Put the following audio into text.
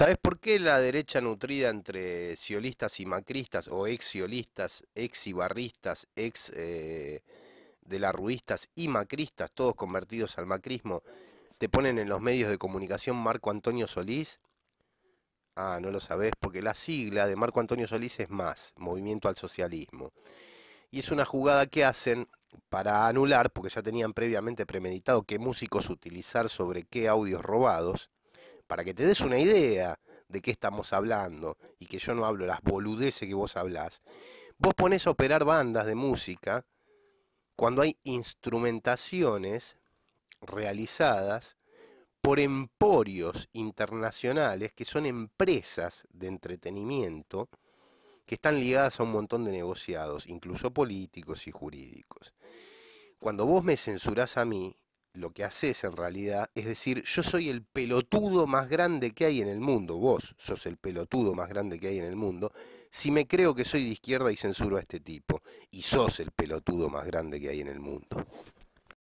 ¿Sabes por qué la derecha nutrida entre siolistas y macristas, o ex siolistas, ex ibarristas, ex eh, de la y macristas, todos convertidos al macrismo, te ponen en los medios de comunicación Marco Antonio Solís? Ah, no lo sabes, porque la sigla de Marco Antonio Solís es más, Movimiento al Socialismo. Y es una jugada que hacen para anular, porque ya tenían previamente premeditado qué músicos utilizar sobre qué audios robados para que te des una idea de qué estamos hablando y que yo no hablo las boludeces que vos hablás, vos ponés a operar bandas de música cuando hay instrumentaciones realizadas por emporios internacionales que son empresas de entretenimiento que están ligadas a un montón de negociados, incluso políticos y jurídicos. Cuando vos me censurás a mí, lo que haces en realidad es decir, yo soy el pelotudo más grande que hay en el mundo, vos sos el pelotudo más grande que hay en el mundo, si me creo que soy de izquierda y censuro a este tipo, y sos el pelotudo más grande que hay en el mundo.